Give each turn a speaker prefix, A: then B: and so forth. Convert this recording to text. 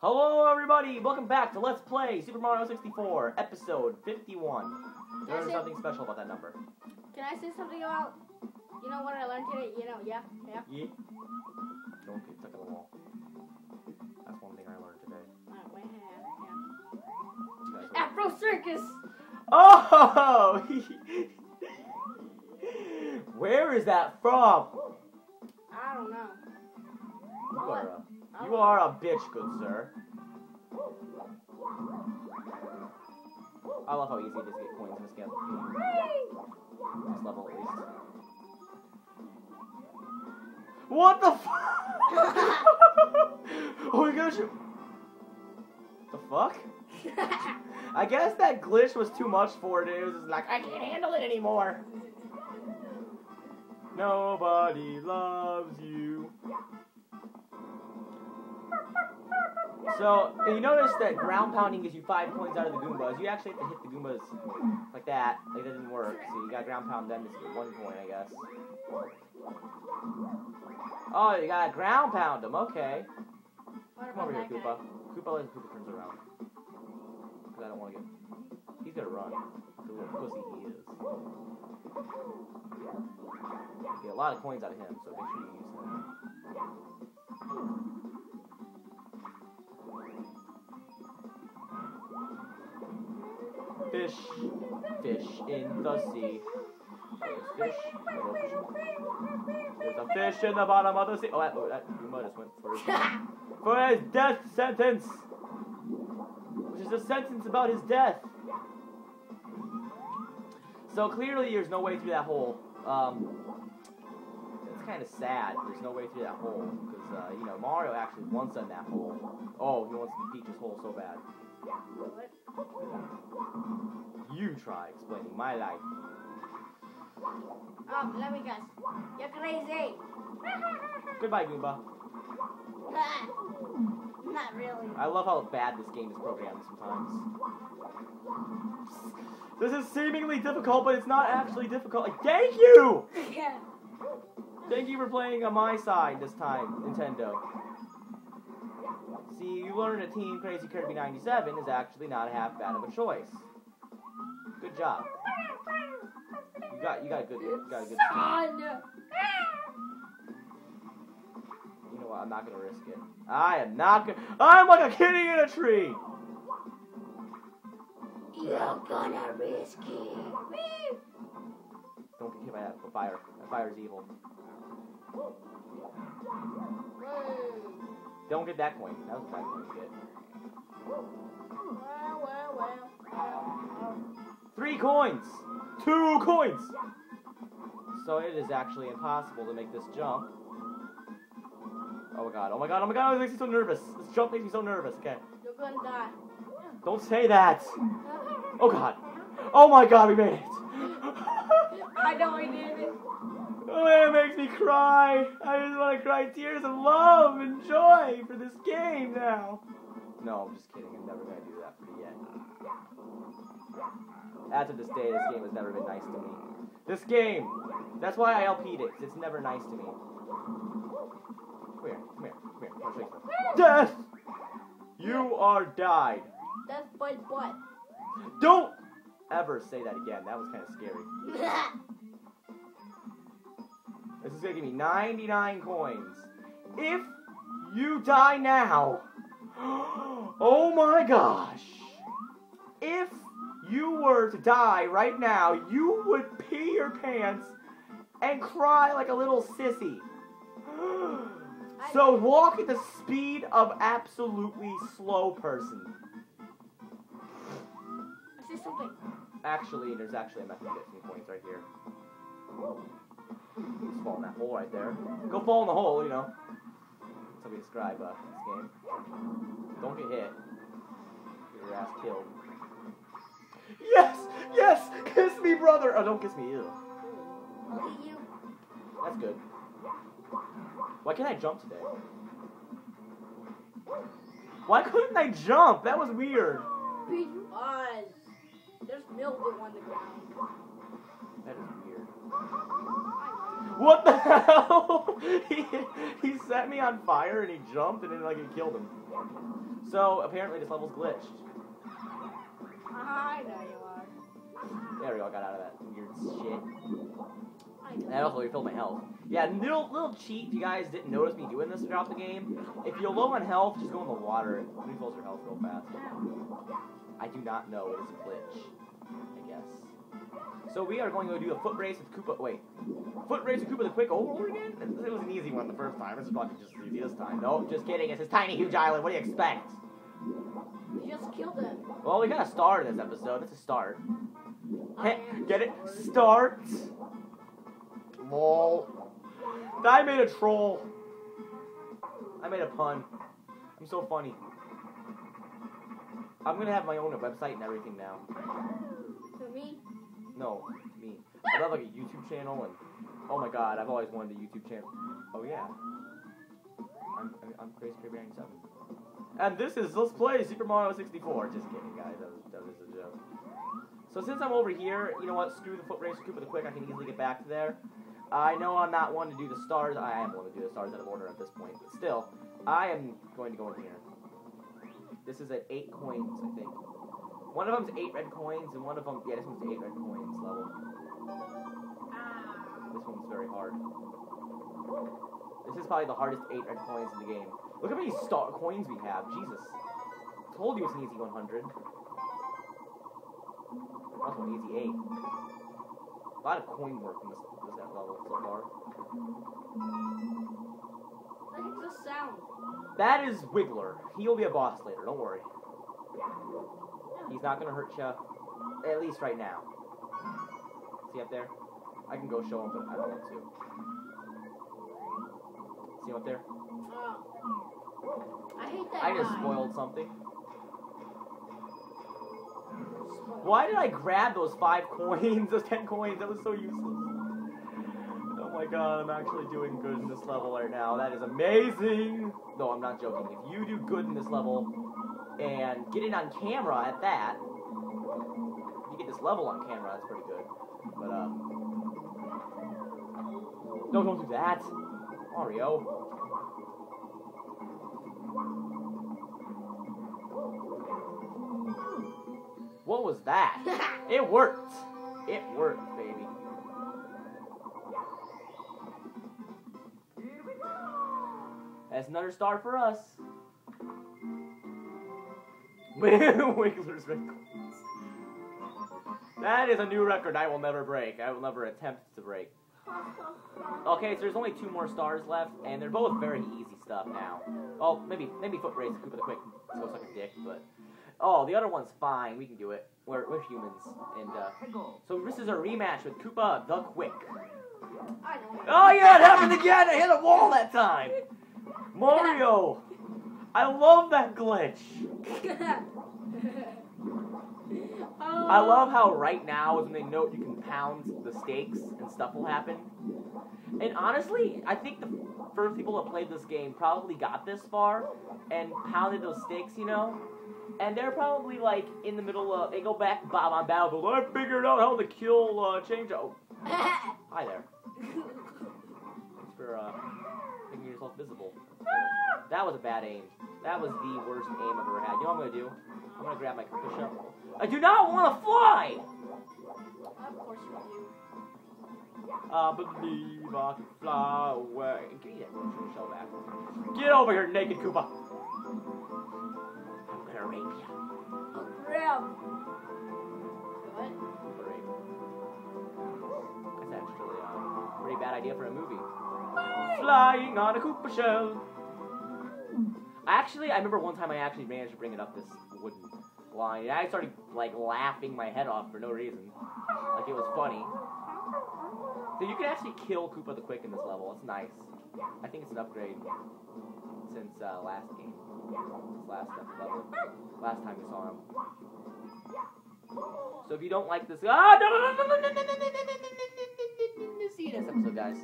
A: Hello, everybody! Welcome back to Let's Play Super Mario 64, episode 51. There's something special about that number.
B: Can I say something about, you know what I learned today? You know, yeah, yeah.
A: Yeah? Don't get stuck in the wall. That's one thing I learned today.
B: Uh, wait, yeah, yeah. Afro Circus!
A: Oh! Where is that from?
B: I don't know.
A: You are a,
B: I
A: you are a bitch, good sir. I love how easy it is to get coins in this game. This level, at least. What the fuck? oh my gosh. The fuck? I guess that glitch was too much for it. It was just like, I can't handle it anymore. Nobody loves you. So, you notice that ground pounding gives you five coins out of the Goombas. You actually have to hit the Goombas like that. Like, that didn't work. So, you gotta ground pound them to get one coin, I guess. Oh, you gotta ground pound them. Okay. Come over here, Koopa. Koopa, let Koopa turns around. Because I don't want to get. He's gonna run. The little pussy he is. Get a lot of coins out of him, so make sure you use him. Fish, fish in the sea. There's fish. little fish. There's a fish in the bottom of the sea. Oh, that, oh, that Goomba just went first
B: guy?
A: for his death sentence, which is a sentence about his death. So clearly, there's no way through that hole. Um, it's kind of sad. There's no way through that hole because uh, you know Mario actually wants in that hole. Oh, he wants in his hole so bad.
B: What?
A: You try explaining my life.
B: Um, let me guess. You're crazy.
A: Goodbye, Goomba.
B: Not really.
A: I love how bad this game is programmed sometimes. This is seemingly difficult, but it's not actually difficult. Thank you!
B: yeah.
A: Thank you for playing on my side this time, Nintendo. See, you learned a Team Crazy Kirby 97 is actually not half bad of a choice. Good job. You got you got a good you got a good team. You know what? I'm not gonna risk it. I am not gonna. I'm like a kitty in a tree.
B: You're gonna risk it.
A: Don't get hit by that fire. That fire is evil. Don't get that coin. That was bad coin get.
B: Well, well, well.
A: Three coins! Two coins! So it is actually impossible to make this jump. Oh my god, oh my god, oh my god, it makes me so nervous. This jump makes me so nervous. Okay.
B: You're gonna die.
A: Don't say that! Oh god. Oh my god, we made it!
B: I know I did.
A: Oh, man, it makes me cry. I just want to cry tears of love and joy for this game now. No, I'm just kidding. I'm never going to do that for you yet. After this day, this game has never been nice to me. This game! That's why I LP'd it, 'cause it's never nice to me. Come here, come here, come here. I'll show you something. Death! You are died.
B: That's my butt.
A: Don't ever say that again. That was kind of scary. This is gonna give me 99 coins. If you die now, oh my gosh. If you were to die right now, you would pee your pants and cry like a little sissy. So walk at the speed of absolutely slow person.
B: I see something.
A: Actually, there's actually a method to get some coins right here. Just fall in that hole right there. Go fall in the hole, you know. That's how we describe uh, this game. Don't get hit. Get your ass killed. Yes! Yes! Kiss me, brother! Oh, don't kiss me, ew.
B: I'll eat you.
A: That's good. Why can't I jump today? Why couldn't I jump? That was weird.
B: Because there's mildew on the ground.
A: That is weird. What the hell? he, he set me on fire and he jumped and then like it killed him. So apparently this level's glitched.
B: I know you are.
A: There we go, got out of that weird shit. And also refilled my health. Yeah, little little cheat if you guys didn't notice me doing this throughout the game. If you're low on health, just go in the water. It refills your health real fast. I do not know. It is a glitch. I guess. So we are going to do a foot race with Koopa. Wait. Foot race with Koopa the Quick over again? It was an easy one the first time. This is probably just as easy this time. No, just kidding. It's his tiny, huge island. What do you expect?
B: You just killed him.
A: Well, we got a star in this episode. It's a start.
B: I
A: Heh,
B: am.
A: Get it? Start. Lol. I made a troll. I made a pun. I'm so funny. I'm gonna have my own website and everything now.
B: For me?
A: No, me. I have like a YouTube channel and oh my god, I've always wanted a YouTube channel. Oh yeah. I'm I'm, Crazy Crazy 97. And this is Let's Play Super Mario 64. Just kidding, guys. That was that was a joke. So since I'm over here, you know what? Screw the foot race, Koopa the Quick. I can easily get back to there. I know I'm not one to do the stars. I am one to do the stars out of order at this point, but still, I am going to go in here. This is at eight coins, I think. One of them's eight red coins, and one of them, yeah, this one's eight red coins level.
B: Ah.
A: This one's very hard. This is probably the hardest eight red coins in the game. Look how many star coins we have. Jesus. Told you it's an easy 100. Also an easy eight. A lot of coin work in this, this level so far.
B: What heck's the sound?
A: That is Wiggler. He'll be a boss later. Don't worry. He's not gonna hurt you. At least right now. See up there? I can go show him, but I don't want to. See him up there?
B: Oh. I hate that
A: I just
B: guy.
A: spoiled something. Why did I grab those five coins, those ten coins? That was so useless. Oh my god, I'm actually doing good in this level right now. That is amazing. No, I'm not joking. If you do good in this level and get it on camera at that, you get this level on camera, that's pretty good. But uh, no, don't do that, Mario. What was that? It worked. It worked, baby. That's another star for us. Wiggler's coins. That is a new record I will never break. I will never attempt to break. Okay, so there's only two more stars left, and they're both very easy stuff now. Oh, maybe maybe Foot Race, Koopa the Quick, go suck a dick, but oh, the other one's fine. We can do it. We're we're humans, and uh, so this is a rematch with Koopa the Quick. Oh yeah, it happened again. I hit a wall that time. Mario, I love that glitch. I love how right now is when they note you can pound the stakes and stuff will happen. And honestly, I think the first people that played this game probably got this far and pounded those stakes, you know. And they're probably like in the middle of they go back Bob-omb Battlefield. I figured out how to kill uh, change. Oh, hi there. Thanks for uh, making yourself visible. That was a bad aim. That was the worst aim I've ever had. You know what I'm gonna do? I'm gonna grab my push up. I do not want to fly.
B: of course you do.
A: I believe I can fly away. Give me that shell back. Get over here, naked Koopa. I'm gonna rape you.
B: Oh, crap. What?
A: Rape. That's actually a pretty bad idea for a movie. Flying on a Koopa shell. Actually, I remember one time I actually managed to bring it up this wooden line. I started like laughing my head off for no reason. Like it was funny. So you can actually kill Koopa the Quick in this level. It's nice. I think it's an upgrade since uh, last game. Last level. Last time we saw him. So if you don't like this, ah, no, no, no, no, no, no, no, no, no, no, no, no, no, no, no, no, see you next episode, guys.